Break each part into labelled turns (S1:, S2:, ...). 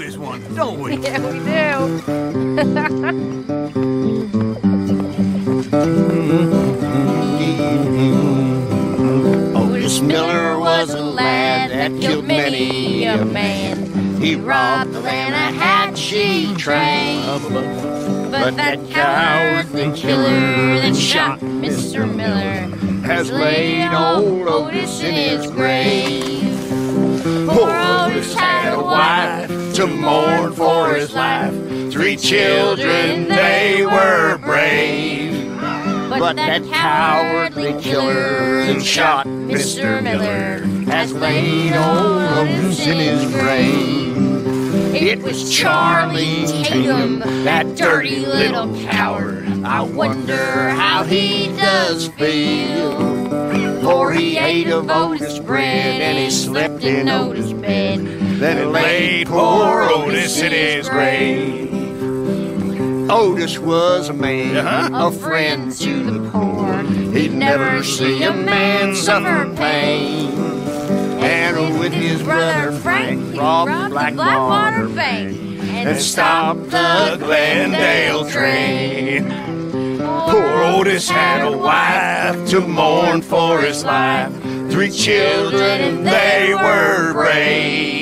S1: this one, don't we?
S2: Yeah, we do.
S3: Otis Miller was a lad that killed many a man. He robbed the Hatchie train.
S2: But that cowardly killer that shot Mr. Miller
S3: has laid old Otis in his grave. Poor Otis had a wife to mourn for his life. Three children, they were brave. But that cowardly killer that shot Mr. Miller has laid old Otis in his grave. It was Charlie Tatum, that dirty little coward. I wonder how he does feel. For he ate of Otis bread and he slept in Otis bed. Then it laid poor Otis in his grave. Otis was a man, uh-huh. a friend to the poor. He'd never see a man suffer pain. And with his brother Frank, he robbed the Blackwater Bank and stopped the Glendale train. Poor Otis had a wife to mourn for his life. Three children, and they were brave.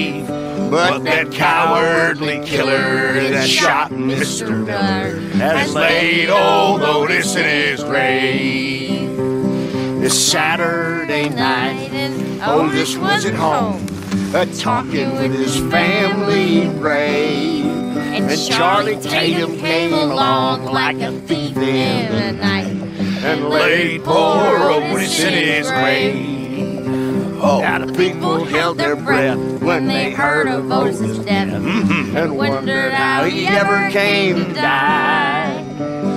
S3: But that cowardly killer that shot Mr. Miller has laid old Otis in his grave. This Saturday night, Otis was at home, a talking with his family brave. And Charlie Tatum came along like a thief in the night and laid poor Otis in his grave. Oh, now the people held their breath when they heard of Otis's death mm-hmm. and wondered how he ever came to die.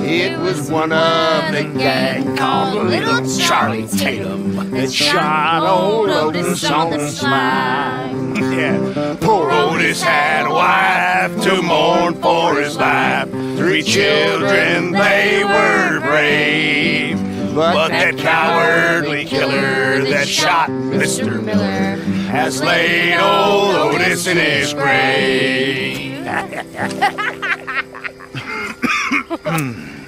S3: It was one of the gang called Little Charlie Tatum that shot old Otis on the slide. Yeah, poor Otis had a wife to mourn for his life. Three children, they were brave. But that cowardly killer that shot Mr. Miller has laid old Otis in his grave.